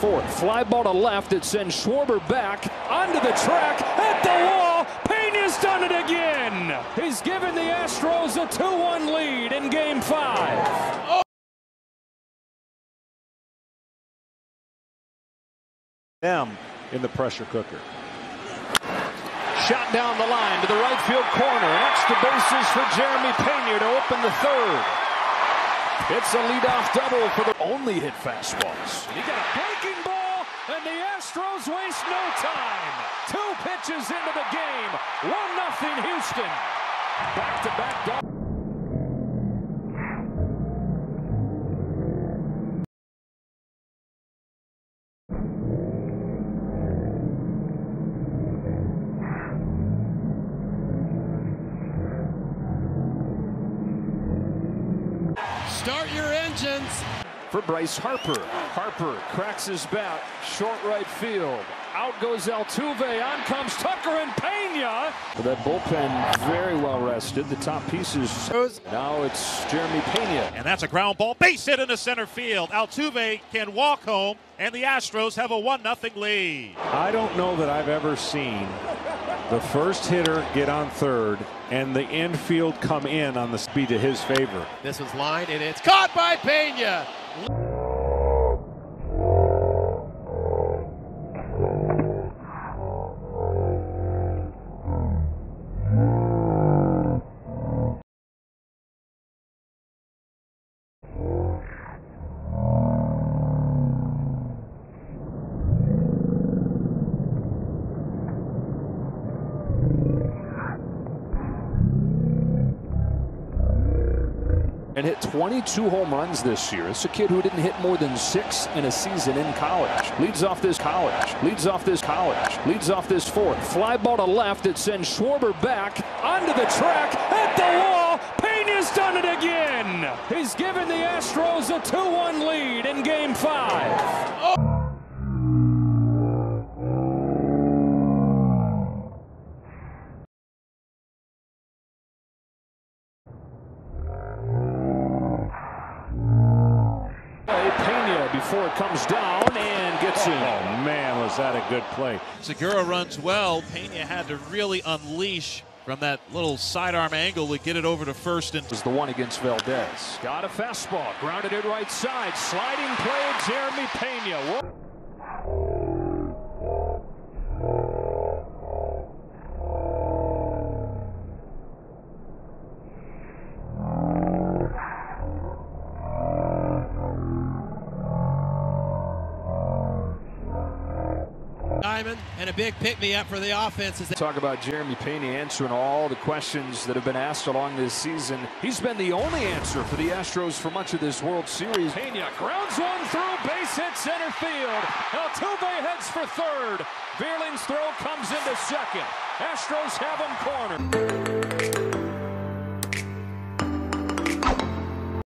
fourth. Fly ball to left. It sends Schwarber back onto the track at the wall. Pena's done it again. He's given the Astros a 2-1 lead in Game Five. Them in the pressure cooker. Shot down the line to the right field corner. Extra bases for Jeremy Pena to open the third. It's a leadoff double for the only hit fastballs. He got a breaking ball, and the Astros waste no time. Two pitches into the game. One nothing Houston. Back to back double. Start your engines. for Bryce Harper. Harper cracks his bat, short right field. Out goes Altuve, on comes Tucker and Pena. That bullpen very well rested. The top pieces. Now it's Jeremy Pena. And that's a ground ball base hit into center field. Altuve can walk home, and the Astros have a 1 0 lead. I don't know that I've ever seen the first hitter get on third and the infield come in on the speed to his favor. This was lined and it's caught by Pena. And hit 22 home runs this year. It's a kid who didn't hit more than six in a season in college. Leads off this college. Leads off this college. Leads off this fourth. Fly ball to left. It sends Schwarber back onto the track at the wall. Pena's done it again. He's given the Astros a 2-1 lead in Game Five. Play Pena before it comes down and gets Oh in. Oh, man, was that a good play. Segura runs well. Pena had to really unleash from that little sidearm angle to get it over to first and is the one against Valdez. Got a fastball, grounded it right side, sliding play, Jeremy Pena. Whoa. Diamond and a big pick me up for the offense. Talk about Jeremy Pena answering all the questions that have been asked along this season. He's been the only answer for the Astros for much of this World Series. Pena grounds one through, base hit center field. Altuve heads for third. Vierling's throw comes into second. Astros have him cornered.